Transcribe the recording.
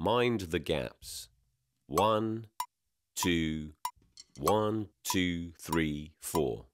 Mind the gaps. One, two, one, two, three, four.